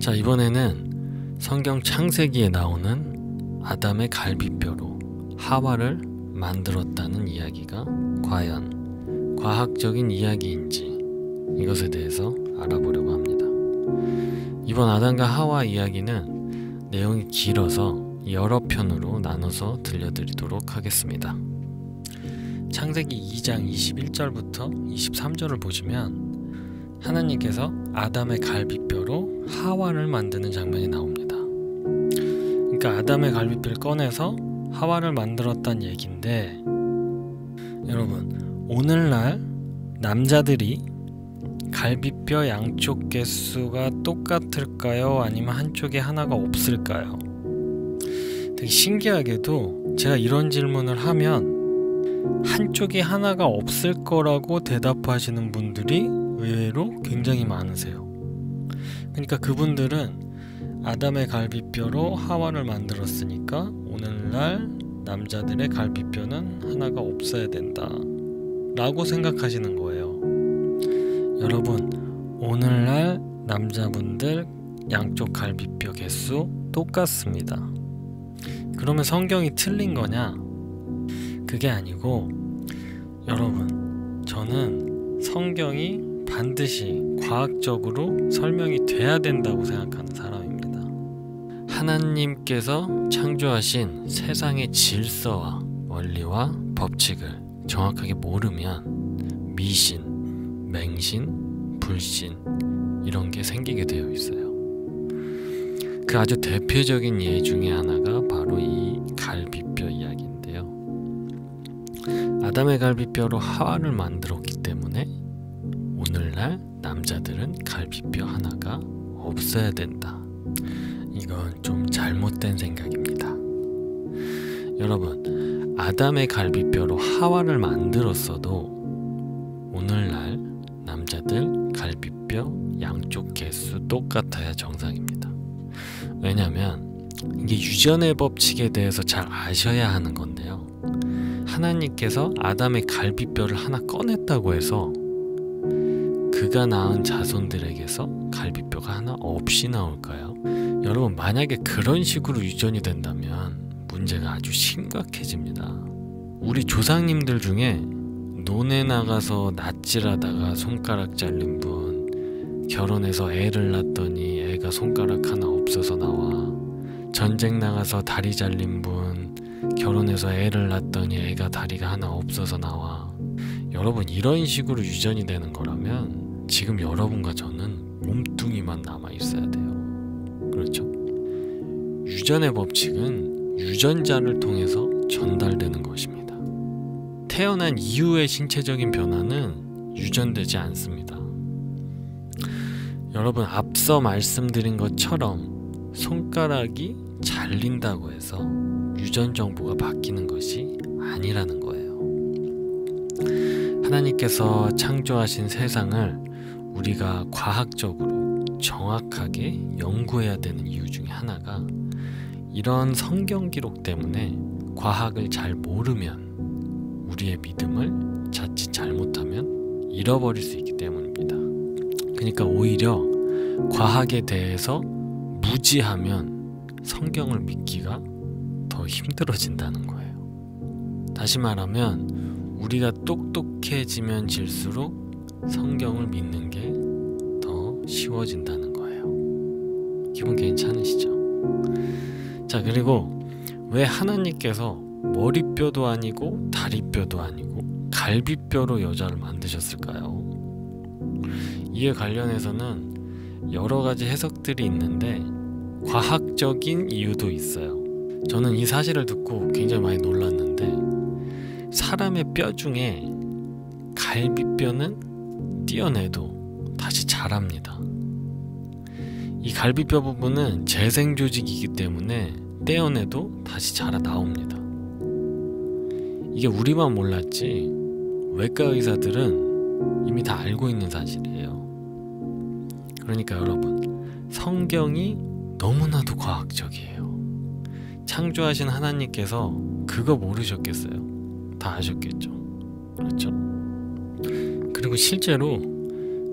자, 이번에는 성경 창세기에 나오는 아담의 갈비뼈로 하와를 만들었다는 이야기가 과연 과학적인 이야기인지 이것에 대해서 알아보려고 합니다. 이번 아담과 하와 이야기는 내용이 길어서 여러 편으로 나눠서 들려드리도록 하겠습니다. 창세기 2장 21절부터 23절을 보시면 하나님께서 아담의 갈비뼈로 하와를 만드는 장면이 나옵니다. 그러니까 아담의 갈비뼈를 꺼내서 하와를 만들었단 얘기인데 여러분 오늘날 남자들이 갈비뼈 양쪽 개수가 똑같을까요? 아니면 한쪽에 하나가 없을까요? 되게 신기하게도 제가 이런 질문을 하면 한쪽에 하나가 없을 거라고 대답하시는 분들이 의외로 굉장히 많으세요. 그러니까 그분들은 아담의 갈비뼈로 하와를 만들었으니까 오늘날 남자들의 갈비뼈는 하나가 없어야 된다. 라고 생각하시는 거예요. 여러분, 오늘날 남자분들 양쪽 갈비뼈 개수 똑같습니다. 그러면 성경이 틀린 거냐? 그게 아니고, 여러분, 저는 성경이 반드시 과학적으로 설명이 돼야 된다고 생각하는 사람입니다. 하나님께서 창조하신 세상의 질서와 원리와 법칙을 정확하게 모르면 미신, 맹신, 불신 이런 게 생기게 되어 있어요. 그 아주 대표적인 예 중에 하나가 바로 이 갈비뼈 이야기인데요. 아담의 갈비뼈로 하와를 만들었기 때문에 날 남자들은 갈비뼈 하나가 없어야 된다. 이건 좀 잘못된 생각입니다. 여러분, 아담의 갈비뼈로 하와를 만들었어도 오늘날 남자들 갈비뼈 양쪽 개수 똑같아야 정상입니다. 왜냐하면 이게 유전의 법칙에 대해서 잘 아셔야 하는 건데요. 하나님께서 아담의 갈비뼈를 하나 꺼냈다고 해서 그가 낳은 자손들에게서 갈비뼈가 하나 없이 나올까요? 여러분 만약에 그런 식으로 유전이 된다면 문제가 아주 심각해집니다. 우리 조상님들 중에 논에 나가서 낯질하다가 손가락 잘린 분, 결혼해서 애를 낳더니 애가 손가락 하나 없어서 나와, 전쟁 나가서 다리 잘린 분, 결혼해서 애를 낳더니 애가 다리가 하나 없어서 나와. 여러분 이런 식으로 유전이 되는 거라면 지금 여러분과 저는 몸뚱이만 남아 있어야 돼요. 그렇죠? 유전의 법칙은 유전자를 통해서 전달되는 것입니다. 태어난 이후의 신체적인 변화는 유전되지 않습니다. 여러분 앞서 말씀드린 것처럼 손가락이 잘린다고 해서 유전 정보가 바뀌는 것이 아니라는 거예요. 하나님께서 창조하신 세상을 우리가 과학적으로 정확하게 연구해야 되는 이유 중에 하나가 이런 성경 기록 때문에 과학을 잘 모르면 우리의 믿음을 자칫 잘못하면 잃어버릴 수 있기 때문입니다. 그러니까 오히려 과학에 대해서 무지하면 성경을 믿기가 더 힘들어진다는 거예요. 다시 말하면 우리가 똑똑해지면 질수록 성경을 믿는 게 더 쉬워진다는 거예요. 기분 괜찮으시죠? 자, 그리고 왜 하나님께서 머리뼈도 아니고 다리뼈도 아니고 갈비뼈로 여자를 만드셨을까요? 이에 관련해서는 여러 가지 해석들이 있는데 과학적인 이유도 있어요. 저는 이 사실을 듣고 굉장히 많이 놀랐는데 사람의 뼈 중에 갈비뼈는 띄어내도 다시 자랍니다. 이 갈비뼈 부분은 재생 조직이기 때문에 떼어내도 다시 자라 나옵니다. 이게 우리만 몰랐지 외과 의사들은 이미 다 알고 있는 사실이에요. 그러니까 여러분, 성경이 너무나도 과학적이에요. 창조하신 하나님께서 그거 모르셨겠어요? 다 아셨겠죠. 그렇죠? 그리고 실제로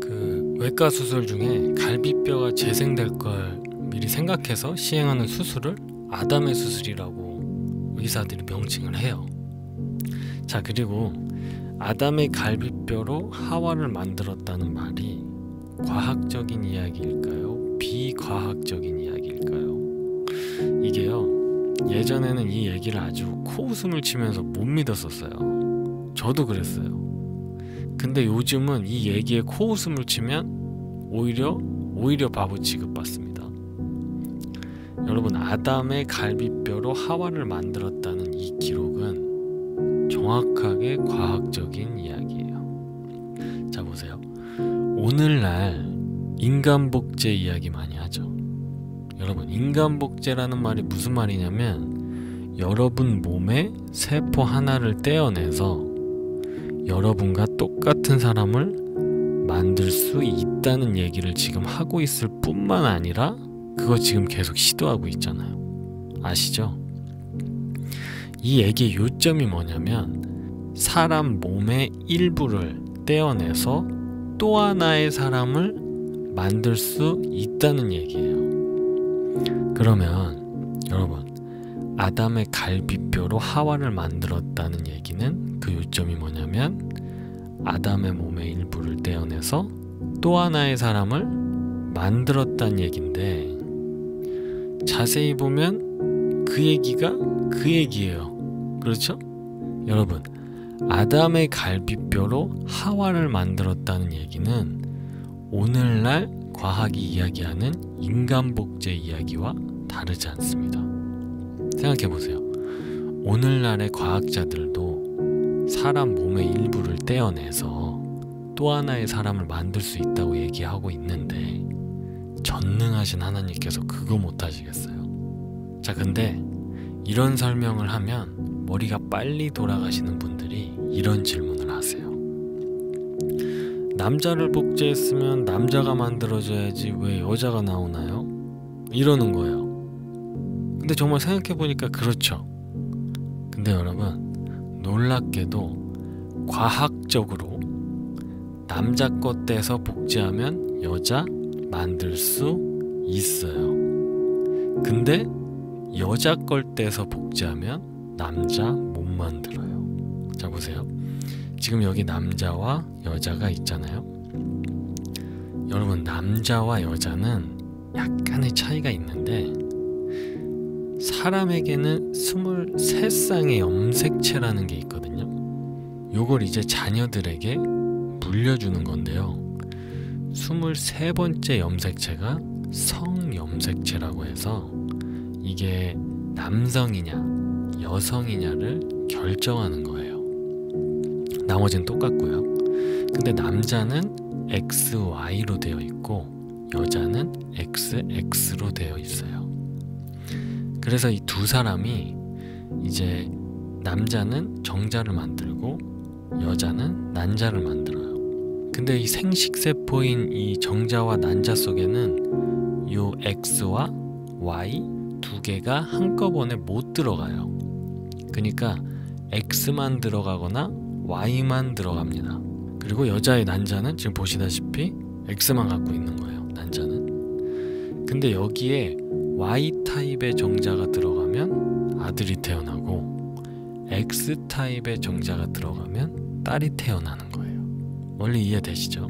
그 외과 수술 중에 갈비 갈비뼈가 재생될 걸 미리 생각해서 시행하는 수술을 아담의 수술이라고 의사들이 명칭을 해요. 자, 그리고 아담의 갈비뼈로 하와를 만들었다는 말이 과학적인 이야기일까요? 비과학적인 이야기일까요? 이게요. 예전에는 이 얘기를 아주 코웃음을 치면서 못 믿었었어요. 저도 그랬어요. 근데 요즘은 이 얘기에 코웃음을 치면 오히려 오히려 바보 취급받습니다. 여러분 아담의 갈비뼈로 하와를 만들었다는 이 기록은 정확하게 과학적인 이야기예요. 자 보세요. 오늘날 인간 복제 이야기 많이 하죠. 여러분 인간 복제라는 말이 무슨 말이냐면 여러분 몸에 세포 하나를 떼어내서 여러분과 똑같은 사람을 만들 수 있다는 얘기를 지금 하고 있을 뿐만 아니라 그거 지금 계속 시도하고 있잖아요. 아시죠? 이 얘기의 요점이 뭐냐면 사람 몸의 일부를 떼어내서 또 하나의 사람을 만들 수 있다는 얘기예요. 그러면 여러분 아담의 갈비뼈로 하와를 만들었다는 얘기는 그 요점이 뭐냐면 아담의 몸의 일부를 떼어내서 또 하나의 사람을 만들었다는 얘긴데 자세히 보면 그 얘기가 그 얘기예요. 그렇죠? 여러분, 아담의 갈비뼈로 하와를 만들었다는 얘기는 오늘날 과학이 이야기하는 인간 복제 이야기와 다르지 않습니다. 생각해 보세요. 오늘날의 과학자들도 사람 몸의 일부를 떼어내서 또 하나의 사람을 만들 수 있다고 얘기하고 있는데 전능하신 하나님께서 그거 못 하시겠어요? 자, 근데 이런 설명을 하면 머리가 빨리 돌아가시는 분들이 이런 질문을 하세요. 남자를 복제했으면 남자가 만들어져야지 왜 여자가 나오나요? 이러는 거예요. 근데 정말 생각해보니까 그렇죠. 근데 여러분, 놀랍게도 과학적으로 남자 것 떼서 복제하면 여자 만들 수 있어요. 근데 여자 걸 떼서 복제하면 남자 못 만들어요. 자 보세요. 지금 여기 남자와 여자가 있잖아요. 여러분 남자와 여자는 약간의 차이가 있는데 사람에게는 23쌍의 염색체라는 게 있거든요. 요걸 이제 자녀들에게 물려주는 건데요. 23번째 염색체가 성염색체라고 해서 이게 남성이냐 여성이냐를 결정하는 거예요. 나머지는 똑같고요. 근데 남자는 XY로 되어 있고 여자는 XX로 되어 있어요. 그래서 이 두 사람이 이제 남자는 정자를 만들고 여자는 난자를 만들어요. 근데 이 생식세포인 이 정자와 난자 속에는 요 X와 Y 두 개가 한꺼번에 못 들어가요. 그러니까 X만 들어가거나 Y만 들어갑니다. 그리고 여자의 난자는 지금 보시다시피 X만 갖고 있는 거예요. 난자는. 근데 여기에 Y타입의 정자가 들어가면 아들이 태어나고 X타입의 정자가 들어가면 딸이 태어나는 거예요. 원리 이해되시죠?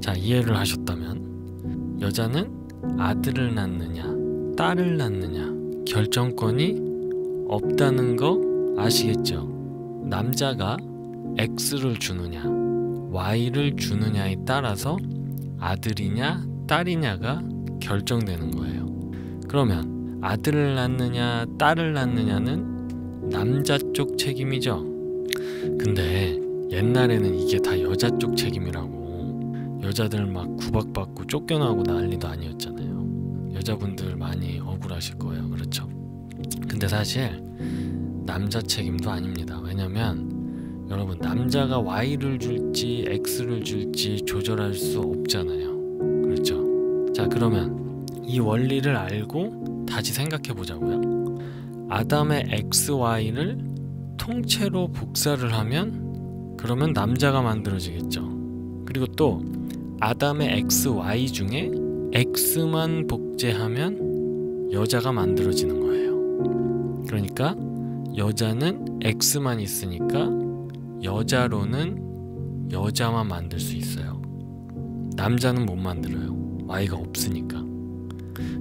자, 이해를 하셨다면 여자는 아들을 낳느냐, 딸을 낳느냐 결정권이 없다는 거 아시겠죠? 남자가 X를 주느냐, Y를 주느냐에 따라서 아들이냐, 딸이냐가 결정되는 거예요. 그러면 아들을 낳느냐, 딸을 낳느냐는 남자 쪽 책임이죠. 근데 옛날에는 이게 다 여자 쪽 책임이라고 여자들 막 구박받고 쫓겨나고 난리도 아니었잖아요. 여자분들 많이 억울하실 거예요. 그렇죠? 근데 사실 남자 책임도 아닙니다. 왜냐면 여러분 남자가 Y를 줄지 X를 줄지 조절할 수 없잖아요. 그렇죠? 자 그러면 이 원리를 알고 다시 생각해 보자고요. 아담의 XY를 통째로 복사를 하면 그러면 남자가 만들어지겠죠. 그리고 또 아담의 X, Y 중에 X만 복제하면 여자가 만들어지는 거예요. 그러니까 여자는 X만 있으니까 여자로는 여자만 만들 수 있어요. 남자는 못 만들어요. Y가 없으니까.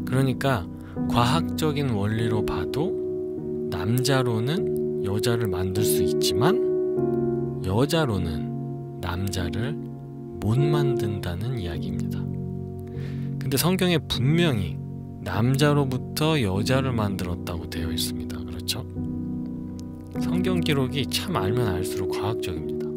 그러니까 과학적인 원리로 봐도 남자로는 여자를 만들 수 있지만 여자로는 남자를 못 만든다는 이야기입니다. 근데 성경에 분명히 남자로부터 여자를 만들었다고 되어 있습니다. 그렇죠? 성경 기록이 참 알면 알수록 과학적입니다.